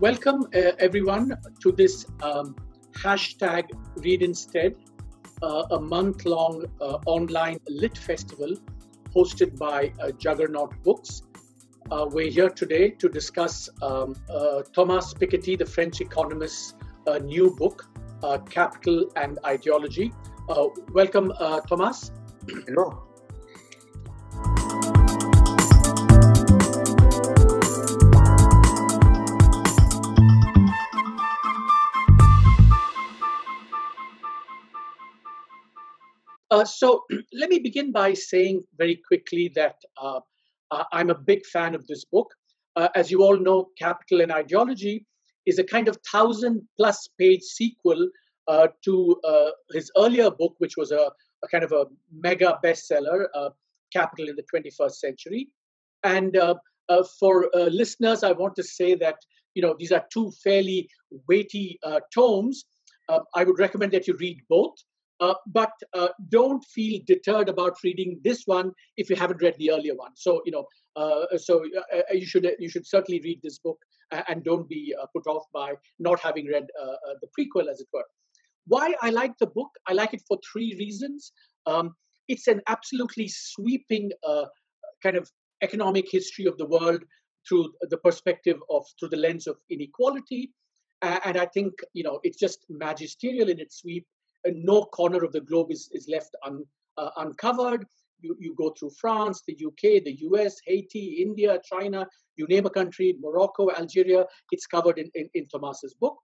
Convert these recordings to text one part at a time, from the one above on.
welcome uh, everyone to this um, hashtag Read Instead, uh, a month long uh, online lit festival hosted by uh, Juggernaut Books. Uh, we're here today to discuss um, uh, Thomas Piketty, the French economist's new book, Capital and Ideology. welcome, Thomas. Hello. Uh, so let me begin by saying very quickly that uh, I'm a big fan of this book. Uh, as you all know, Capital and Ideology is a kind of thousand plus page sequel uh, to uh, his earlier book, which was a, a kind of a mega bestseller, Capital in the 21st Century. And for listeners, I want to say that you know these are two fairly weighty tomes. I would recommend that you read both. Uh, but uh, don't feel deterred about reading this one if you haven't read the earlier one. So you know, uh, so uh, uh, you should you should certainly read this book and don't be put off by not having read the prequel, as it were. Why I like the book? I like it for three reasons. Um, it's an absolutely sweeping kind of economic history of the world through the perspective of through the lens of inequality. and I think you know it's just magisterial in its sweep no corner of the globe is, is left un, uh, uncovered. You, you go through France, the UK, the US, Haiti, India, China, you name a country, Morocco, Algeria, it's covered in, in, in Thomas's book.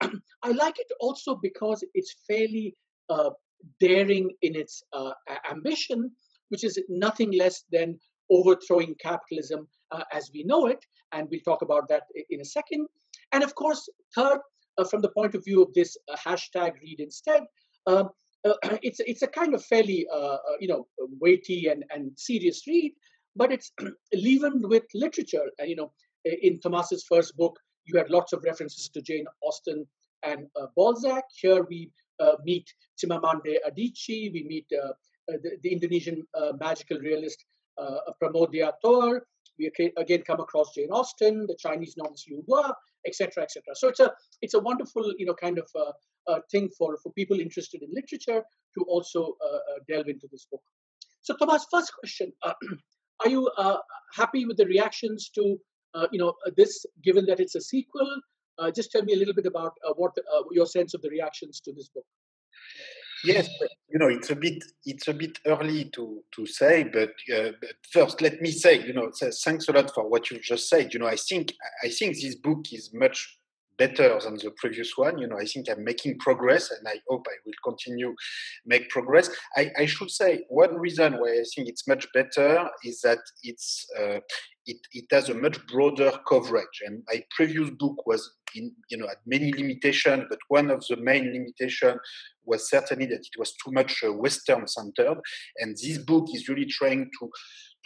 I like it also because it's fairly uh, daring in its uh, ambition, which is nothing less than overthrowing capitalism uh, as we know it. And we'll talk about that in a second. And of course, third, uh, from the point of view of this uh, hashtag read instead, um, uh, it's it's a kind of fairly uh, uh, you know weighty and, and serious read, but it's leavened with literature. you know, in Thomas's first book, you had lots of references to Jane Austen and Balzac. Here we meet Chimamanda Adichie. We meet the, the, Indonesian magical realist Pramoedya Toer. We again come across Jane Austen, the Chinese novelist Liu Guo, etc., etc. So it's a it's a wonderful you know kind of thing for for people interested in literature to also uh, uh delve into this book. So Thomas, first question: uh, Are you happy with the reactions to you know this, given that it's a sequel? just tell me a little bit about what your sense of the reactions to this book. Yes, you know it's a bit it's a bit early to to say, but, uh, but, first let me say, you know, thanks a lot for what you just said. You know, I think I think this book is much better than the previous one. You know, I think I'm making progress, and I hope I will continue make progress. I, I should say one reason why I think it's much better is that it's uh, it, it has a much broader coverage. And my previous book was in, you know, had many limitations, but one of the main limitations was certainly that it was too much uh, Western centered. And this book is really trying to,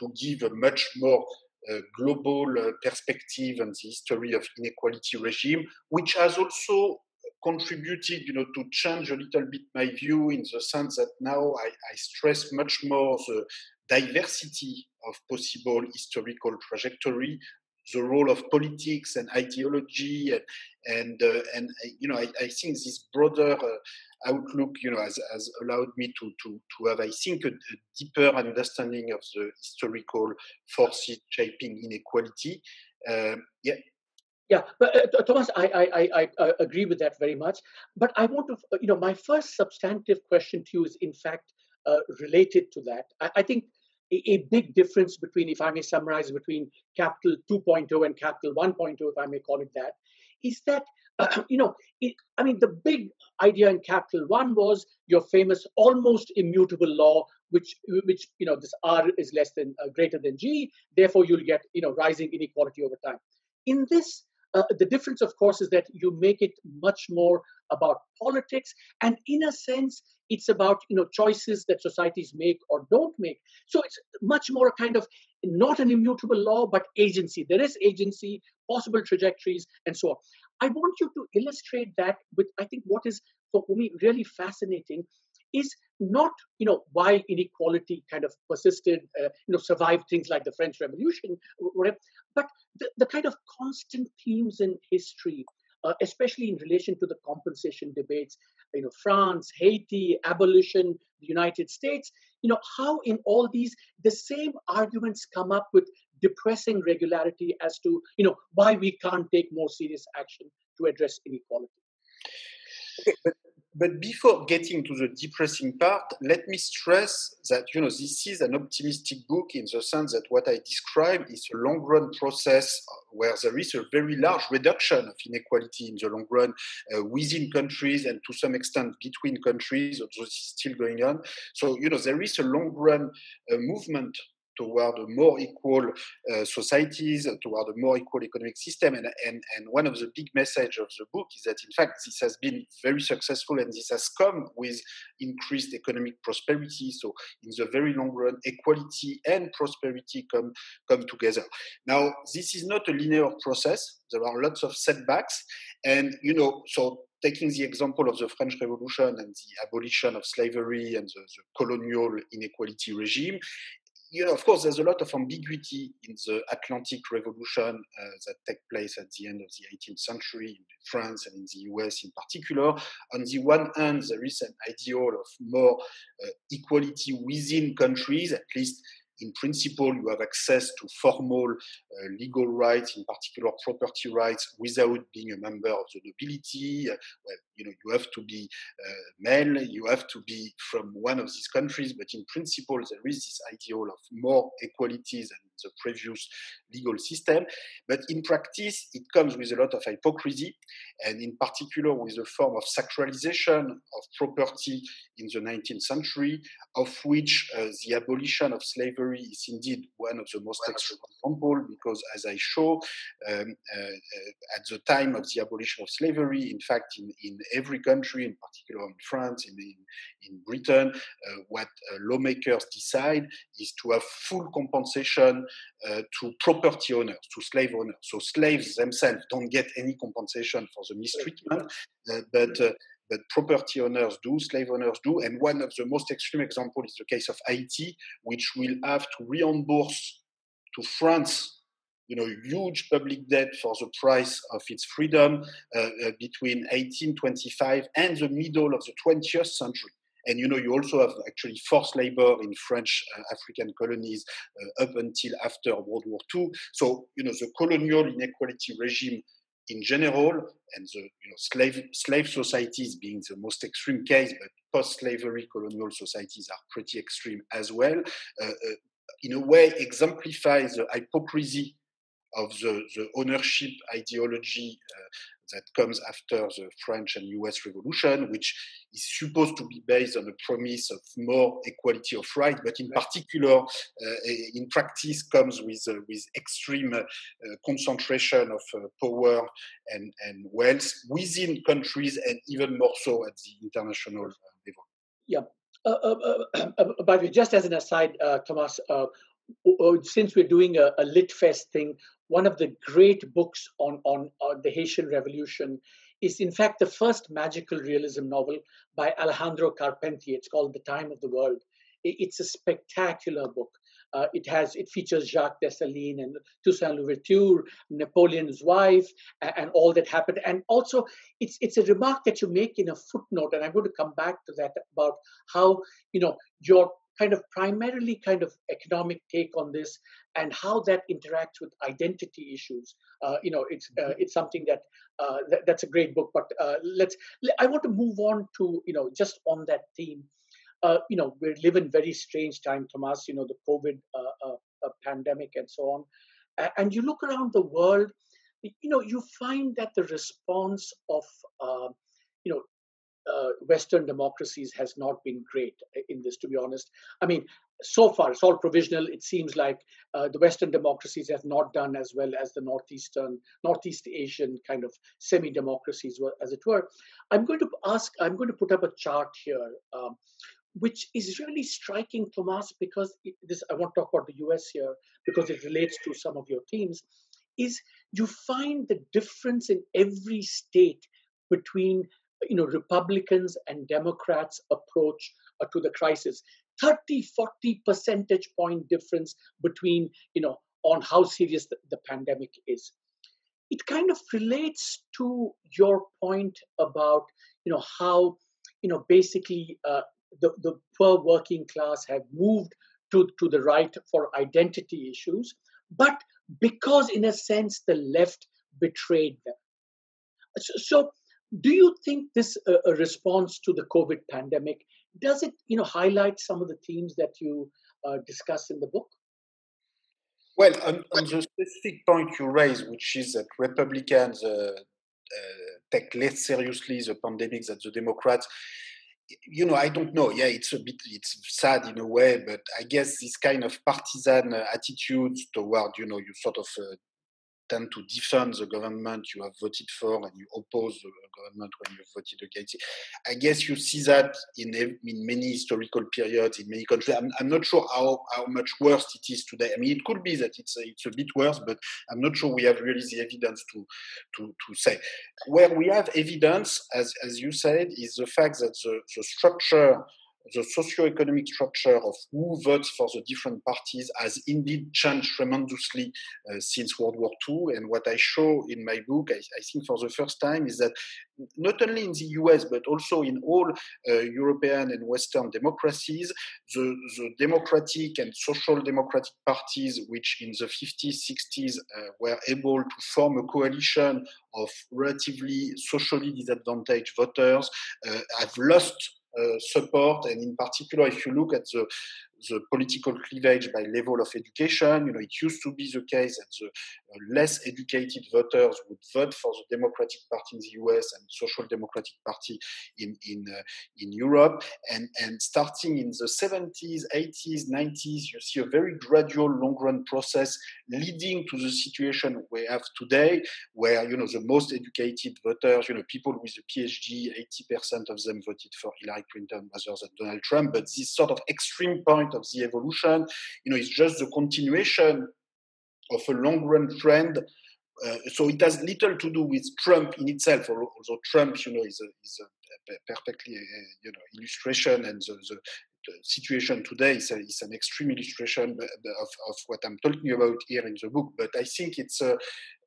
to give a much more uh, global uh, perspective on the history of inequality regime, which has also contributed, you know, to change a little bit my view in the sense that now I, I stress much more the diversity of possible historical trajectory, the role of politics and ideology, and and, uh, and uh, you know I, I, think this broader uh, outlook, you know, has, has allowed me to to to have I think a, a deeper understanding of the historical forces shaping inequality. Uh, yeah, yeah, but uh, Thomas, I, I, I, I, agree with that very much. But I want to, you know, my first substantive question to you is, in fact, uh, related to that. I, I think a, a, big difference between, if I may summarize, between Capital 2.0 and Capital 1.0, if I may call it that, is that uh, you know, it, I mean, the big idea in Capital One was your famous almost immutable law, which which you know this R is less than uh, greater than G, therefore you'll get you know rising inequality over time. In this, uh, the difference, of course, is that you make it much more about politics, and in a sense, it's about you know choices that societies make or don't make. So it's much more a kind of not an immutable law, but agency. There is agency, possible trajectories, and so on. I want you to illustrate that with I think what is for me really fascinating is not you know why inequality kind of persisted uh, you know survived things like the french revolution whatever but the, the kind of constant themes in history uh, especially in relation to the compensation debates you know france haiti abolition the united states you know how in all these the same arguments come up with depressing regularity as to you know why we can't take more serious action to address inequality. Okay, but but before getting to the depressing part, let me stress that you know this is an optimistic book in the sense that what I describe is a long run process where there is a very large reduction of inequality in the long run uh, within countries and to some extent between countries. Although this is still going on, so you know there is a long run uh, movement toward a more equal uh, societies, toward a more equal economic system. And, and, and one of the big message of the book is that, in fact, this has been very successful and this has come with increased economic prosperity. So in the very long run, equality and prosperity come, come together. Now, this is not a linear process. There are lots of setbacks. And, you know, so taking the example of the French Revolution and the abolition of slavery and the, the colonial inequality regime, you know, of course, there's a lot of ambiguity in the Atlantic Revolution uh, that took place at the end of the 18th century in France and in the US in particular. On the one hand, there is an ideal of more uh, equality within countries, at least in principle, you have access to formal uh, legal rights, in particular property rights, without being a member of the nobility. Uh, well, you know, you have to be uh, male, you have to be from one of these countries, but in principle, there is this ideal of more equalities than the previous legal system. But in practice, it comes with a lot of hypocrisy, and in particular with a form of sacralization of property in the 19th century, of which uh, the abolition of slavery is indeed one of the most extreme examples, because as I show, um, uh, uh, at the time of the abolition of slavery, in fact, in, in every country, in particular in France, in, in, in Britain, uh, what uh, lawmakers decide is to have full compensation uh, to property owners, to slave owners. So slaves themselves don't get any compensation for the mistreatment, uh, but uh, but property owners do, slave owners do. And one of the most extreme examples is the case of Haiti, which will have to reimburse to France you know, huge public debt for the price of its freedom uh, uh, between 1825 and the middle of the 20th century. And you know, you also have actually forced labor in French uh, African colonies uh, up until after World War II. So you know, the colonial inequality regime in general, and the you know, slave slave societies being the most extreme case, but post-slavery colonial societies are pretty extreme as well. Uh, uh, in a way, exemplifies the hypocrisy of the, the ownership ideology uh, that comes after the French and US Revolution, which is supposed to be based on a promise of more equality of rights, but in particular, uh, in practice, comes with uh, with extreme uh, concentration of uh, power and, and wealth within countries, and even more so at the international uh, level. Yeah. Uh, by the way, just as an aside, Thomas, since we're doing a, a Lit Fest thing, one of the great books on, on, on the Haitian Revolution is, in fact, the first magical realism novel by Alejandro Carpentier. It's called The Time of the World. It's a spectacular book. Uh, it has it features Jacques Dessalines and Toussaint Louverture, Napoleon's wife, and, and, all that happened. And also, it's it's a remark that you make in a footnote, and I'm going to come back to that about how you know your kind of primarily kind of economic take on this and how that interacts with identity issues. Uh, you know, it's uh, mm-hmm. it's something that, uh, that, that's a great book. But uh, let's I want to move on to you know just on that theme. Uh, you know, we live in very strange time, Thomas. You know, the COVID uh, pandemic and so on. And you look around the world, you know, you find that the response of you know uh, Western democracies has not been great in this, to be honest. I mean, so far, it's all provisional. It seems like uh, the Western democracies have not done as well as the Northeastern, Northeast Asian kind of semi democracies, as it were. I'm going to ask, I'm going to put up a chart here. Um, which is really striking, Thomas, because it, this I want to talk about the US here because it relates to some of your themes. Is you find the difference in every state between you know Republicans and Democrats approach uh, to the crisis. 30, 40 percentage point difference between you know on how serious the, the pandemic is. It kind of relates to your point about you know how you know basically uh, the, the poor working class have moved to, to the right for identity issues, but because in a sense the left betrayed them. So, so do you think this uh, response to the COVID pandemic does it you know highlight some of the themes that you uh, discuss in the book? Well, on, on, the specific point you raise, which is that Republicans uh, uh, take less seriously the pandemic than the Democrats, you know, I don't know. Yeah, it's a bit, it's sad in a way, but I guess this kind of partisan uh, attitude toward, you know, you sort of uh, tend to defend the government you have voted for and you oppose the government when you voted against it. I guess you see that in, in many historical periods in many countries. I'm, I'm not sure how, how much worse it is today. I mean, it could be that it's a, it's a bit worse, but I'm not sure we have really the evidence to, to, to say. Where we have evidence, as, as you said, is the fact that the, the structure the socio-economic structure of who votes for the different parties has indeed changed tremendously uh, since World War II. And what I show in my book, I, I, think for the first time, is that not only in the US, but also in all uh, European and Western democracies, the, the, democratic and social democratic parties, which in the 50s, 60s uh, were able to form a coalition of relatively socially disadvantaged voters, uh, have lost Euh, support. And in particular, if you look at the the political cleavage by level of education. You know, it used to be the case that the uh, less educated voters would vote for the Democratic Party in the US and Social Democratic Party in in uh, in Europe. And and starting in the 70s, 80s, 90s, you see a very gradual long-run process leading to the situation we have today, where you know the most educated voters, you know, people with a PhD, 80% of them voted for Hillary Clinton rather than Donald Trump. But this sort of extreme point of the evolution. You know, it's just the continuation of a long run trend. Uh, so it has little to do with Trump in itself, although Trump, you know, is a, is a perfectly, uh, you know, illustration and the, the, the situation today is, a, is, an extreme illustration of, of what I'm talking about here in the book. But I think it's a,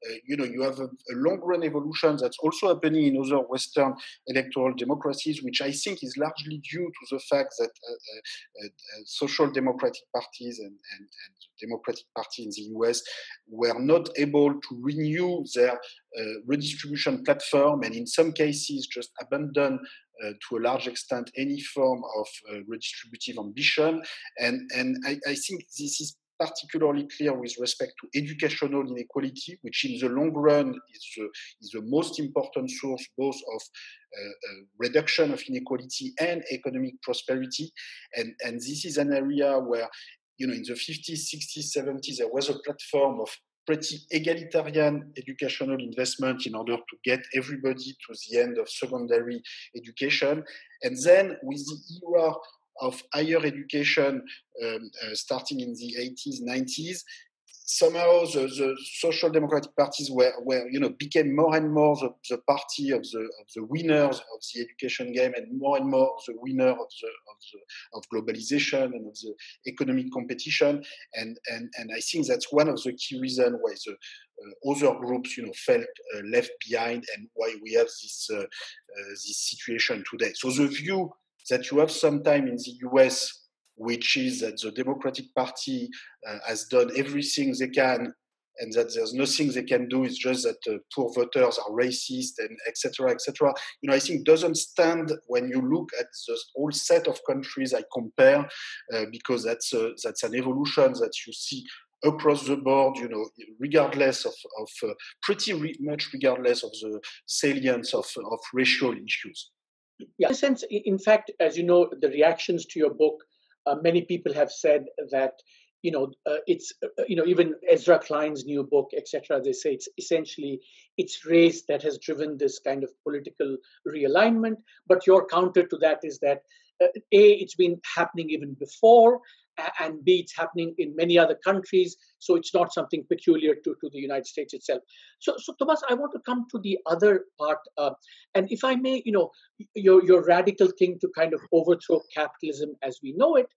uh, you know, you have a, a, long run evolution that's also happening in other Western electoral democracies, which I think is largely due to the fact that uh, uh, uh, uh social democratic parties and, and, and, the Democratic Party in the US were not able to renew their redistribution platform and in some cases just abandon uh, to a large extent any form of uh, redistributive ambition. And, and I, I, think this is particularly clear with respect to educational inequality, which in the long run is the, is the most important source both of uh, uh, reduction of inequality and economic prosperity. And, and this is an area where, you know, in the 50s, 60s, 70s, there was a platform of pretty egalitarian educational investment in order to get everybody to the end of secondary education. And then with the era of higher education um, uh, starting in the 80s, 90s, somehow the, the, social democratic parties were, were you know became more and more the, the party of the of the winners of the education game and more and more the winner of the of the of globalization and of the economic competition. And and and I think that's one of the key reasons why the uh, other groups you know felt uh, left behind and why we have this uh, uh this situation today. So the view that you have some time in the US, which is that the Democratic Party uh, has done everything they can and that there's nothing they can do. It's just that uh, poor voters are racist and etc. etc. You know, I think doesn't stand when you look at the whole set of countries I compare, uh, because that's uh, that's an evolution that you see across the board. You know, regardless of of uh, pretty re- much regardless of the salience of of racial issues. Yeah, in sense, in fact, as you know, the reactions to your book, uh, many people have said that you know uh, it's uh, you know even Ezra Klein's new book, etc. They say it's essentially it's race that has driven this kind of political realignment. But your counter to that is that uh, a it's been happening even before, and B, it's happening in many other countries, so it's not something peculiar to, to the United States itself. So, so Thomas, I want to come to the other part, uh, and if I may, you know, your your radical thing to kind of overthrow capitalism as we know it.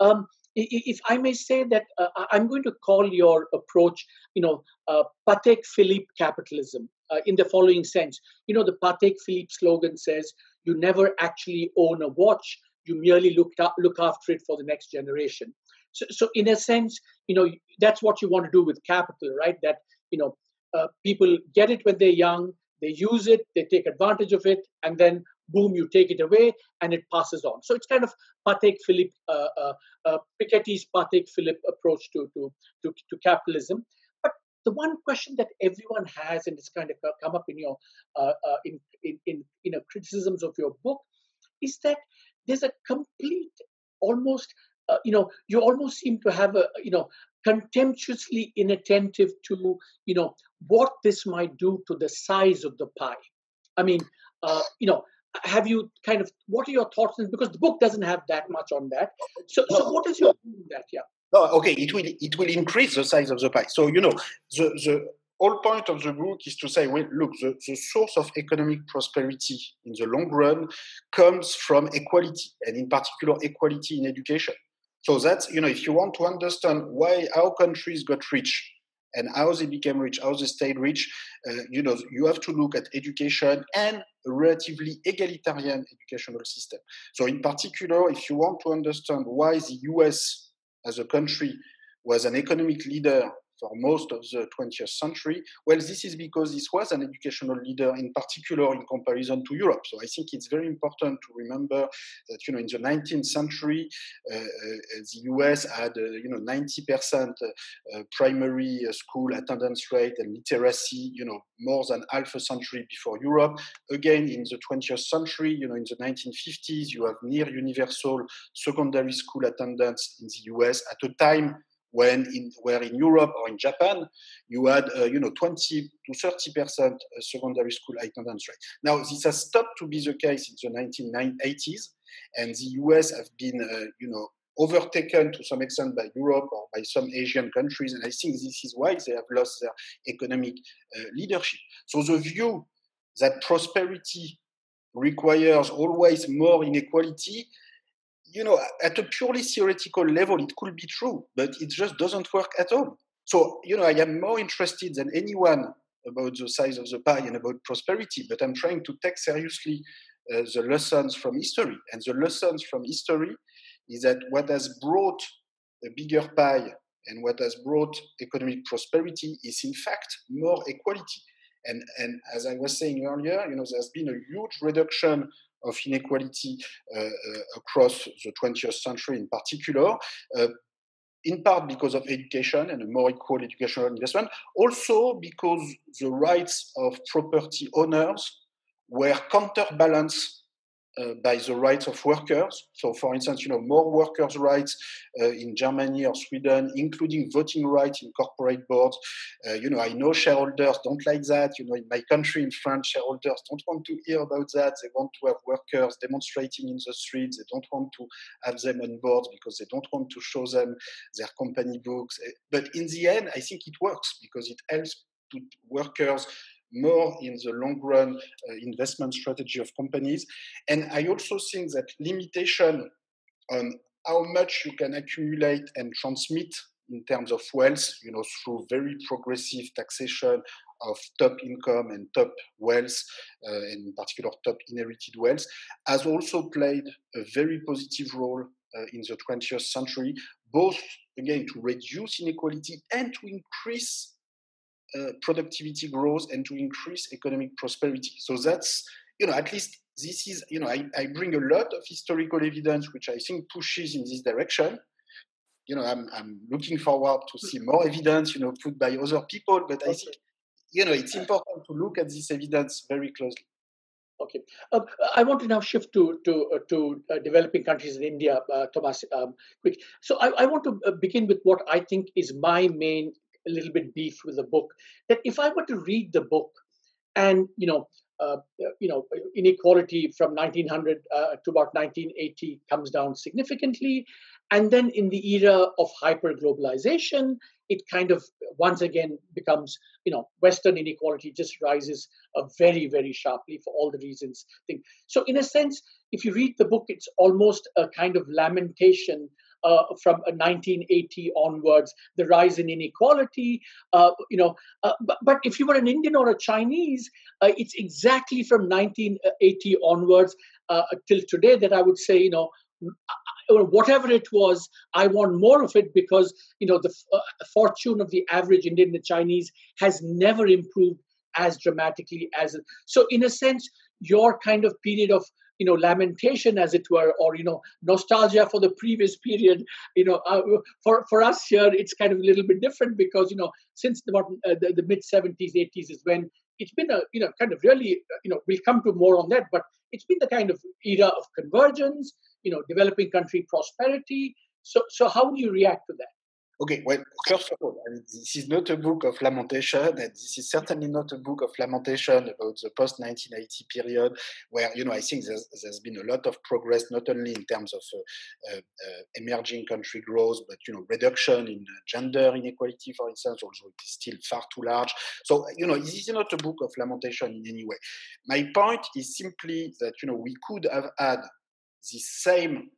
Um, if I may say that uh, I'm going to call your approach, you know, uh, Patek Philippe capitalism uh, in the following sense. You know, the Patek Philippe slogan says, you never actually own a watch, you merely look, look after it for the next generation. So, so, in a sense, you know, that's what you want to do with capital, right? That, you know, uh, people get it when they're young, they use it, they take advantage of it, and then boom, you take it away and it passes on. So it's kind of Patek Philippe, uh, uh, uh, Piketty's Patek Philippe approach to, to, to, to, capitalism. But the one question that everyone has, and it's kind of come up in your uh, uh, in, in, in, you criticisms of your book, is that there's a complete, almost, uh, you know, you almost seem to have a, you know, contemptuously inattentive to, you know, what this might do to the size of the pie. I mean, uh, you know, have you kind of what are your thoughts on because the book doesn't have that much on that. So, so what is your that? Yeah. No, okay, it will it will increase the size of the pie. So you know the the whole point of the book is to say, well, look, the, the source of economic prosperity in the long run comes from equality, and in particular, equality in education. So that's, you know, if you want to understand why our countries got rich and how they became rich, how they stayed rich, uh, you know, you have to look at education and a relatively egalitarian educational system. So, in particular, if you want to understand why the US as a country was an economic leader for most of the 20th century? Well, this is because this was an educational leader, in particular in comparison to Europe. So I think it's very important to remember that you know in the 19th century, uh, uh, the US had uh, you know 90% uh, primary uh, school attendance rate and literacy, you know more than half a century before Europe. Again, in the 20th century, you know in the 1950s, you have near universal secondary school attendance in the US at a time when in where in Europe or in Japan you had uh, you know 20 to 30 percent uh, secondary school attendance rate. Now this has stopped to be the case in the 1980s, and the US have been uh, you know overtaken to some extent by Europe or by some Asian countries, and I think this is why they have lost their economic uh, leadership. So the view that prosperity requires always more inequality you know, at a purely theoretical level, it could be true, but it just doesn't work at all. So, you know, I am more interested than anyone about the size of the pie and about prosperity, but I'm trying to take seriously uh, the lessons from history. And the lessons from history is that what has brought a bigger pie and what has brought economic prosperity is, in fact, more equality. And, and as I was saying earlier, you know, there's been a huge reduction of inequality uh, uh, across the 20th century in particular uh, in part because of education and a more equal educational investment, also because the rights of property owners were counterbalanced uh, by the rights of workers. So, for instance, you know, more workers' rights uh, in Germany or Sweden, including voting rights in corporate boards. Uh, you know, I know shareholders don't like that. You know, in my country, in France, shareholders don't want to hear about that. They want to have workers demonstrating in the streets. They don't want to have them on boards because they don't want to show them their company books. But in the end, I think it works because it helps to workers more in the long run uh, investment strategy of companies. And I also think that limitation on how much you can accumulate and transmit in terms of wealth, you know, through very progressive taxation of top income and top wealth, uh, and in particular top inherited wealth, has also played a very positive role uh, in the 20th century, both again to reduce inequality and to increase uh, productivity growth and to increase economic prosperity. So that's, you know, at least this is, you know, I, I bring a lot of historical evidence which I think pushes in this direction. You know, I'm, I'm looking forward to see more evidence, you know, put by other people, but I think, you know, it's important to look at this evidence very closely. Okay, um, I want to now shift to to uh, to uh, developing countries in India, uh, Thomas. Um, quick. So I, I want to uh, begin with what I think is my main a little bit beef with the book that if I were to read the book and you know uh, you know, inequality from 1900 uh, to about 1980 comes down significantly. And then in the era of hyper globalization, it kind of once again becomes, you know, Western inequality just rises uh, very, very sharply for all the reasons. So, in a sense, if you read the book, it's almost a kind of lamentation uh, from 1980 onwards, the rise in inequality. Uh, you know, uh, but, but, if you were an Indian or a Chinese, uh, it's exactly from 1980 onwards uh, till today that I would say, you know, whatever it was, I want more of it because you know the uh, fortune of the average Indian and Chinese has never improved as dramatically as so. In a sense, your kind of period of you know lamentation as it were or you know nostalgia for the previous period you know uh, for for us here it's kind of a little bit different because you know since about uh, the, the mid 70s 80s is when it's been a you know kind of really uh, you know we'll come to more on that but it's been the kind of era of convergence you know developing country prosperity. So so how do you react to that Okay, well, first of all, this is not a book of lamentation, and this is certainly not a book of lamentation about the post 1980 period, where you know I think there's, there's been a lot of progress, not only in terms of uh, uh, uh, emerging country growth, but you know reduction in gender inequality, for instance, although it is still far too large. So you know this is not a book of lamentation in any way. My point is simply that you know we could have had the same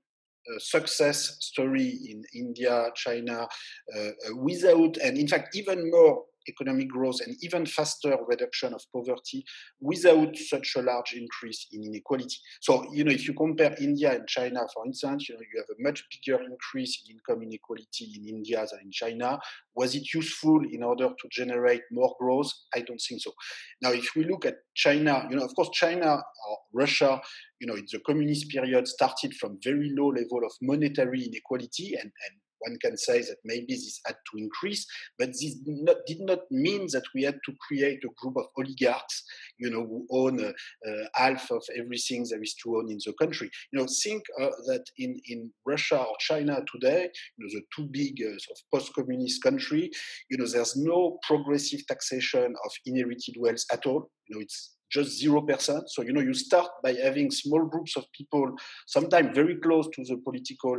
success story in India, China, uh, uh, without, and in fact, even more economic growth and even faster reduction of poverty without such a large increase in inequality. So, you know, if you compare India and China, for instance, you know, you have a much bigger increase in income inequality in India than in China. Was it useful in order to generate more growth? I don't think so. Now, if we look at China, you know, of course, China or Russia, you know, in the communist period started from very low level of monetary inequality and, and one can say that maybe this had to increase, but this did not, did not mean that we had to create a group of oligarchs, you know, who own uh, uh, half of everything there is to own in the country. You know, think uh, that in, in Russia or China today, you know, the two big uh, sort of post-communist country, you know, there's no progressive taxation of inherited wealth at all. You know, it's just 0%. So, you know, you start by having small groups of people, sometimes very close to the political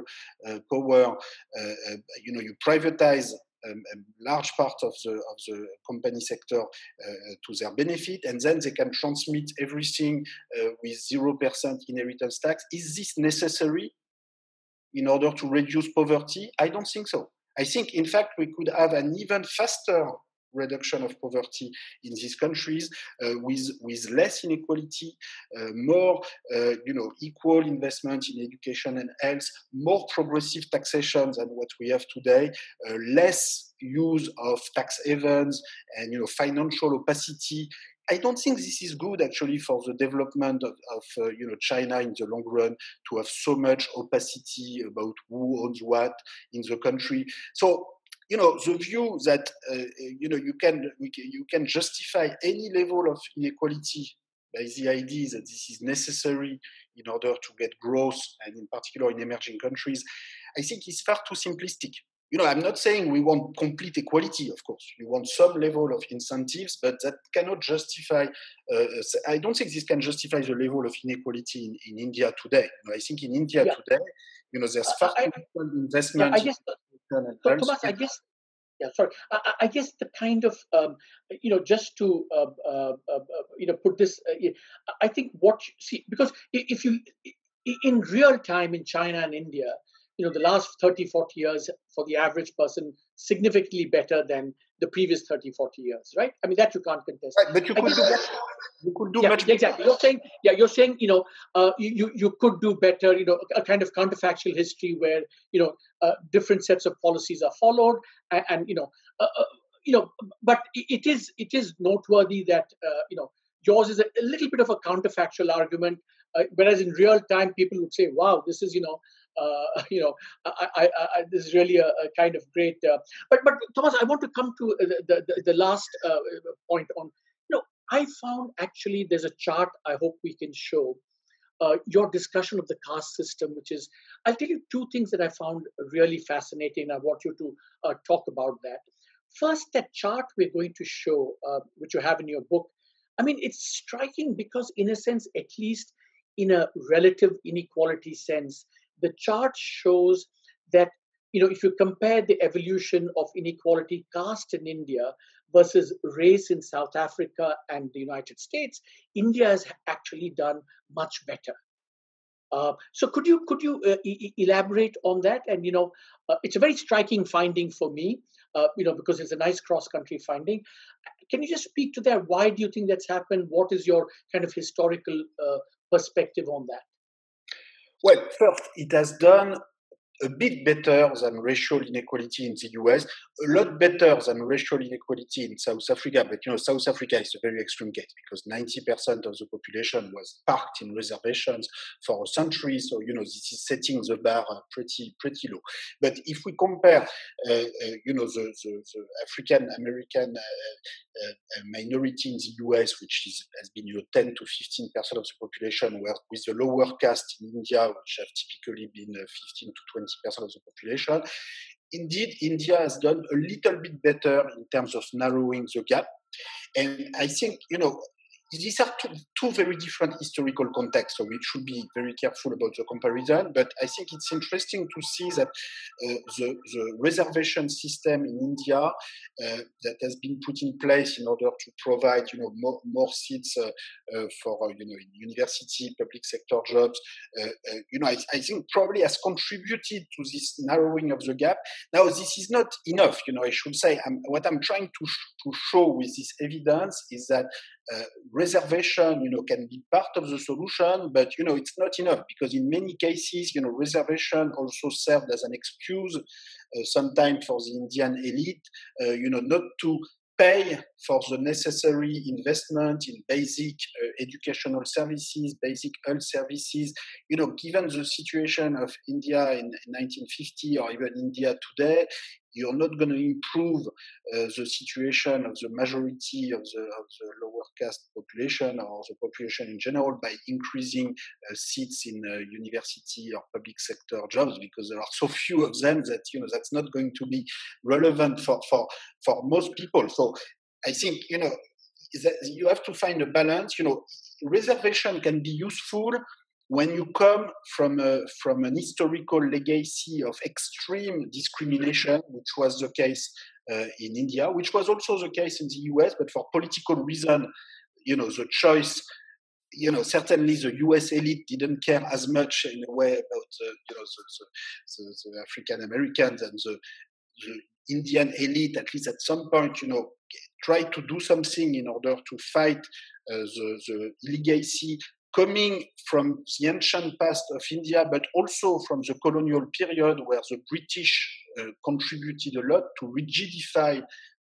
uh, power. Uh, uh, you know, you privatize um, a large part of the, of the company sector uh, to their benefit, and then they can transmit everything uh, with 0% inheritance tax. Is this necessary in order to reduce poverty? I don't think so. I think, in fact, we could have an even faster reduction of poverty in these countries uh, with with less inequality, uh, more uh, you know equal investment in education and health, more progressive taxation than what we have today, uh, less use of tax havens and you know financial opacity I don't think this is good actually for the development of, of uh, you know China in the long run to have so much opacity about who owns what in the country. So you know the view that uh, you know you can you can justify any level of inequality by the idea that this is necessary in order to get growth and in particular in emerging countries i think is far too simplistic. You know i'm not saying we want complete equality of course. You want some level of incentives but that cannot justify uh, i don't think this can justify the level of inequality in, in india today. You know, i think in india yeah. today you know there's far too much investment yeah, I guess so, Thomas, I guess yeah, sorry. I, I, guess the kind of um, you know just to uh, uh, uh, you know put this, uh, I think what you see because if you in real time in China and India, you know the last 30, 40 years for the average person significantly better than the previous 30, 40 years, right? I mean that you can't contest. Right, but you could do you could do yeah, much exactly. You're saying, yeah, you're saying, you know, uh, you you could do better. You know, a kind of counterfactual history where you know uh, different sets of policies are followed, and, and you know, uh, uh you know, but it is it is noteworthy that uh, you know yours is a, a, little bit of a counterfactual argument, uh, whereas in real time people would say, wow, this is you know. you know, I, I, I, this is really a, a kind of great. but, but Thomas, I want to come to the the, the last point on no, I found actually there's a chart I hope we can show. Uh, your discussion of the caste system, which is, I'll tell you two things that I found really fascinating. I want you to uh, talk about that. First, that chart we're going to show, uh, which you have in your book, I mean, it's striking because, in a sense, at least in a relative inequality sense, the chart shows that you know if you compare the evolution of inequality caste in India versus race in South Africa and the United States, India has actually done much better. Uh, so could you could you uh, e- elaborate on that? And you know, uh, it's a very striking finding for me. Uh, you know, because it's a nice cross country finding. Can you just speak to that? Why do you think that's happened? What is your kind of historical uh, perspective on that? Well, first, it has done a bit better than racial inequality in the US, a lot better than racial inequality in South Africa. But you know, South Africa is a very extreme case because 90% of the population was parked in reservations for a century. So you know, this is setting the bar pretty pretty low. But if we compare, uh, uh, you know, the, the, the African American uh, uh, minority in the US, which is, has been you know 10 to 15 percent of the population, where with the lower caste in India, which have typically been uh, 15 to 20 percent of the population. Indeed, India has done a little bit better in terms of narrowing the gap. And I think, you know, these are two, two, very different historical contexts, so we should be very careful about the comparison. But I think it's interesting to see that uh, the, the, reservation system in India uh, that has been put in place in order to provide, you know, more, more seats uh, uh for, uh, you know, university, public sector jobs, uh, you know, I, I, think probably has contributed to this narrowing of the gap. Now, this is not enough, you know. I should say, I'm, what I'm trying to, sh- to show with this evidence is that uh, reservation, you know, can be part of the solution, but you know, it's not enough because in many cases, you know, reservation also served as an excuse, uh, sometimes for the Indian elite, uh, you know, not to pay for the necessary investment in basic uh, educational services, basic health services. You know, given the situation of India in 1950 or even India today, you're not going to improve uh, the situation of the majority of the, of the lower caste population or the population in general by increasing uh, seats in uh, university or public sector jobs because there are so few of them that you know that's not going to be relevant for for for most people. So I think you know you have to find a balance. You know, reservation can be useful when you come from a, from an historical legacy of extreme discrimination, which was the case uh, in India, which was also the case in the US, but for political reason, you know, the choice. You know, certainly the U.S. elite didn't care as much in a way about the, you know, the, the, the African Americans and the, the Indian elite, at least at some point, you know, tried to do something in order to fight uh, the, the legacy coming from the ancient past of India, but also from the colonial period where the British uh, contributed a lot to rigidify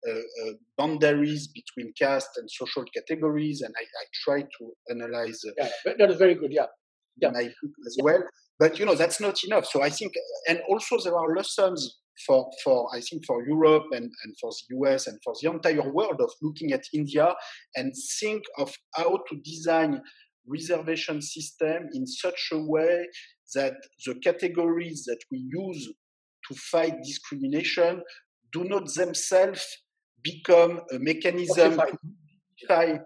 uh, uh, boundaries between caste and social categories. And I, I try to analyze. Uh, yeah, that is very good. Yeah. Yeah. My book as well. But you know that's not enough. So I think, and also there are lessons for, for I think for Europe and, and for the US and for the entire world of looking at India and think of how to design reservation system in such a way that the categories that we use to fight discrimination do not themselves become a mechanism to modify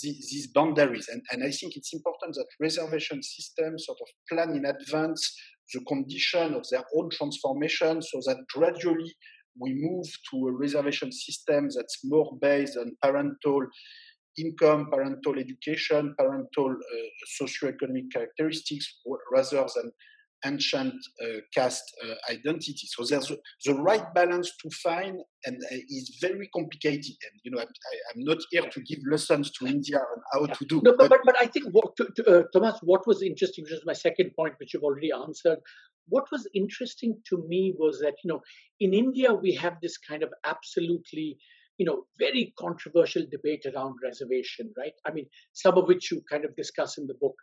the, these boundaries. And, and I think it's important that reservation systems sort of plan in advance the condition of their own transformation so that gradually we move to a reservation system that's more based on parental income, parental education, parental uh, socioeconomic characteristics rather than ancient uh, caste uh, identity. So there's a, the right balance to find, and uh, is very complicated. And you know, I'm, I, am not here to give lessons to India on how to do. No, but but, but I think what, to, to, uh, Thomas, what was interesting, which is my second point, which you've already answered. What was interesting to me was that you know, in India we have this kind of absolutely you know, very controversial debate around reservation, right? I mean, some of which you kind of discuss in the book.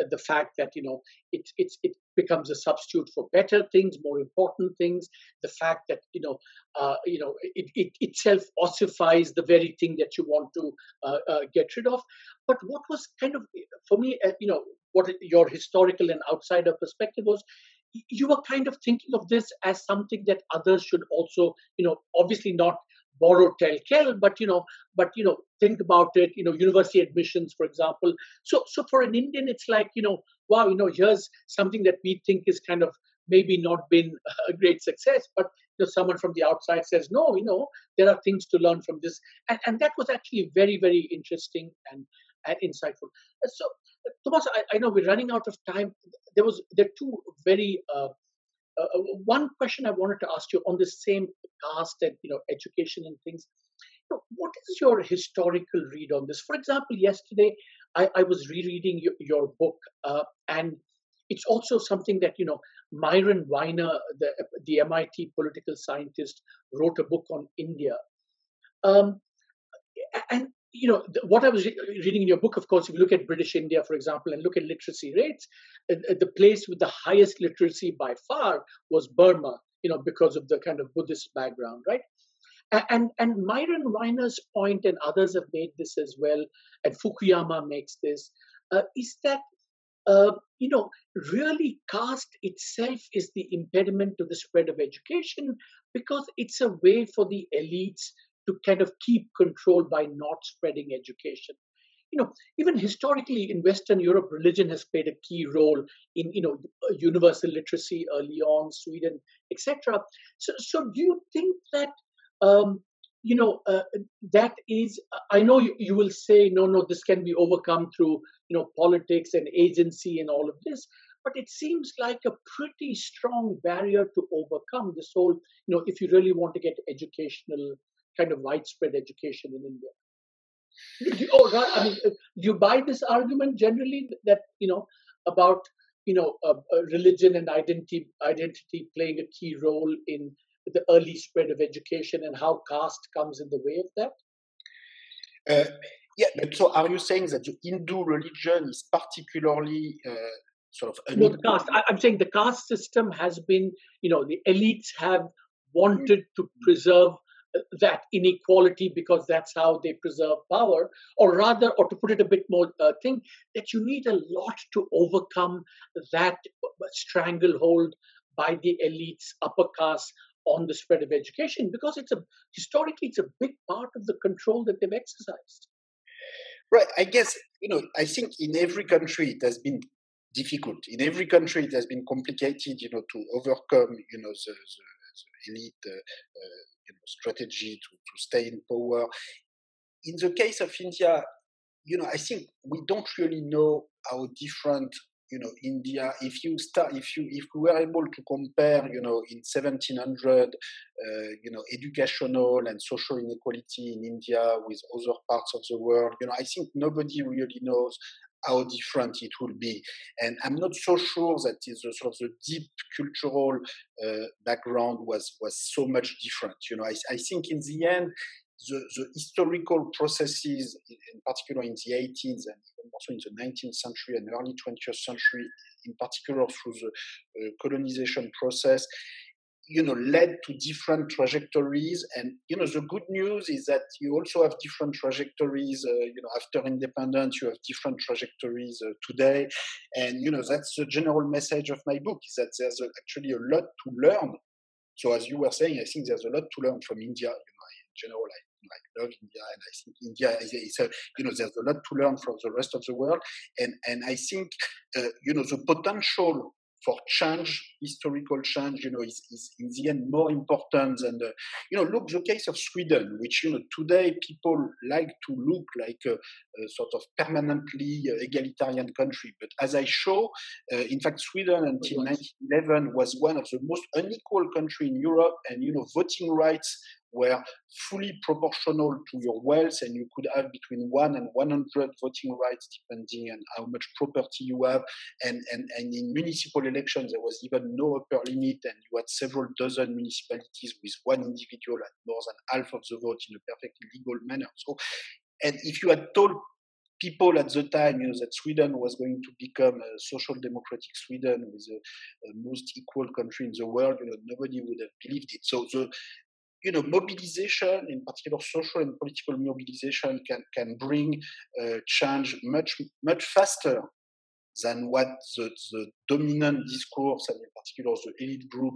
Uh, the fact that you know it, it, it becomes a substitute for better things, more important things. The fact that you know uh, you know it, it itself ossifies the very thing that you want to uh, uh, get rid of. But what was kind of for me, uh, you know, what your historical and outsider perspective was, you were kind of thinking of this as something that others should also, you know, obviously not borrow tell but you know but you know think about it you know university admissions for example. So so for an indian it's like you know wow you know here's something that we think is kind of maybe not been a great success but you know, someone from the outside says no you know there are things to learn from this. And, and that was actually very very interesting and, and insightful. So thomas I, I know we're running out of time. There was there are two very uh, uh, uh, one question I wanted to ask you on the same caste and you know education and things. What is your historical read on this? For example, yesterday I, I was rereading your, your book, uh, and it's also something that you know Myron Weiner, the the MIT political scientist, wrote a book on India. Um, and you know what I was re- reading in your book. Of course, if you look at British India, for example, and look at literacy rates, uh, uh, the place with the highest literacy by far was Burma. You know, because of the kind of Buddhist background, right? And and Myron Weiner's point, and others have made this as well, and Fukuyama makes this, uh, is that uh, you know, really caste itself is the impediment to the spread of education because it's a way for the elites to kind of keep control by not spreading education. You know even historically in western europe religion has played a key role in you know universal literacy early on sweden etc so so do you think that um, you know uh, that is i know you, you will say no no this can be overcome through you know politics and agency and all of this but it seems like a pretty strong barrier to overcome this whole you know if you really want to get educational kind of widespread education in India. You, oh, God, I mean, uh, do you buy this argument generally that you know about you know uh, uh, religion and identity identity playing a key role in the early spread of education and how caste comes in the way of that? Uh, yeah, but so are you saying that the Hindu religion is particularly uh, sort of no, the caste? I, am saying the caste system has been, you know, the elites have wanted to preserve that inequality because that's how they preserve power, or rather, or to put it a bit more uh, thing, that you need a lot to overcome that stranglehold by the elites, upper caste on the spread of education because it's a historically it's a big part of the control that they've exercised. Right. I guess you know. I think in every country it has been difficult. In every country it has been complicated. You know, to overcome you know the, the, the elite. Uh, uh, you know, strategy to, to stay in power. In the case of India, you know, I think we don't really know how different you know india if you start if you if we were able to compare you know in 1700 uh, you know educational and social inequality in india with other parts of the world you know i think nobody really knows how different it will be. And I'm not so sure that the sort of the deep cultural uh, background was was so much different. You know, I, I think in the end, the, the historical processes, in particular in the 18th and also in the 19th century and early 20th century, in particular through the uh, colonization process, you know led to different trajectories. And you know the good news is that you also have different trajectories uh, you know after independence you have different trajectories uh, today. And you know that's the general message of my book is that there's actually a lot to learn. So as you were saying i think there's a lot to learn from india. You know in general I, I love India, and I think India is, is a, you know there's a lot to learn from the rest of the world, and and I think uh, you know the potential for change, historical change, you know, is, is in the end more important than the, you know, look the case of Sweden, which you know today people like to look like a, a sort of permanently egalitarian country, but as I show, uh, in fact, Sweden until 1911 was one of the most unequal country in Europe, and you know, voting rights were fully proportional to your wealth, and you could have between one and 100 voting rights, depending on how much property you have. And, and, and in municipal elections, there was even no upper limit, and you had several dozen municipalities with one individual at more than half of the vote in a perfectly legal manner. So, and if you had told people at the time, you know, that Sweden was going to become a social democratic Sweden with the uh, most equal country in the world, you know, nobody would have believed it. So the you know, mobilization, in particular social and political mobilization, can can bring uh, change much much faster than what the, the dominant discourse and in particular the elite group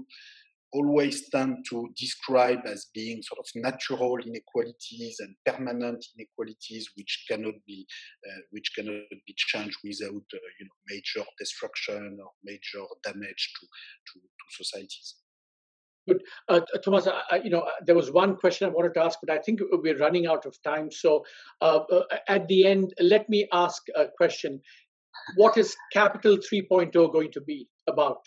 always tend to describe as being sort of natural inequalities and permanent inequalities which cannot be uh, which cannot be changed without uh, you know major destruction or major damage to to, to societies. Good, uh, Thomas. I, you know, there was one question I wanted to ask, but I think we're running out of time. So, uh, uh, at the end, let me ask a question: What is Capital 3.0 going to be about?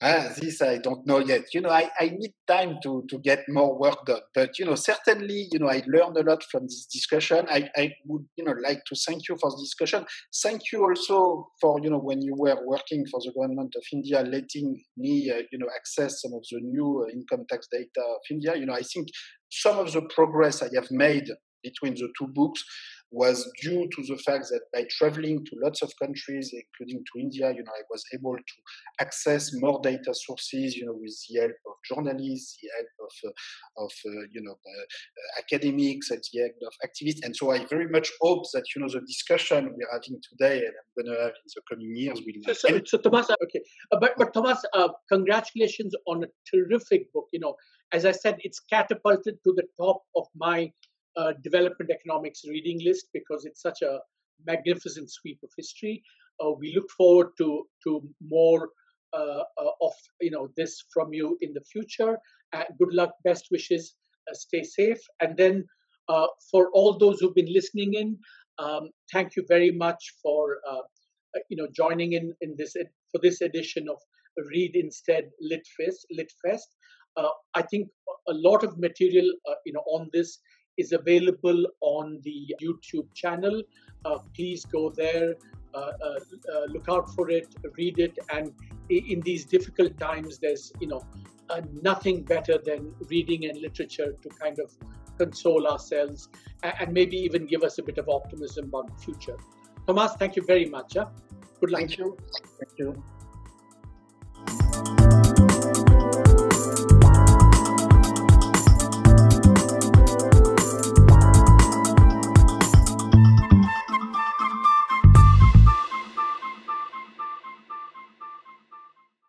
Ah, this I don't know yet. You know, I, I need time to, to get more work done. But, you know, certainly, you know, I learned a lot from this discussion. I, I would, you know, like to thank you for the discussion. Thank you also for, you know, when you were working for the government of India, letting me, uh, you know, access some of the new uh, income tax data of India. You know, I think some of the progress I have made between the two books was due to the fact that by traveling to lots of countries, including to India, you know, I was able to access more data sources, you know, with the help of journalists, the help of, uh, of uh, you know, uh, uh academics, and the help of activists. And so I very much hope that, you know, the discussion we're having today and I'm going to have in the coming years will. So, so, so Thomas, okay. Uh, but, but Thomas, uh, congratulations on a terrific book. You know, as I said, it's catapulted to the top of my uh, development economics reading list because it's such a magnificent sweep of history. Uh, we look forward to to more uh, uh of you know this from you in the future. good luck, best wishes, uh, stay safe, and then uh, for all those who've been listening in, um, thank you very much for you know joining in in this for this edition of Read Instead Litfest. Litfest. I think a lot of material you know on this is available on the YouTube channel. Uh, please go there, uh, uh, uh look out for it, read it, and in these difficult times, there's you know uh, nothing better than reading and literature to kind of console ourselves and maybe even give us a bit of optimism about the future. Thomas, thank you very much. Huh? Good luck. Thank you. Thank you.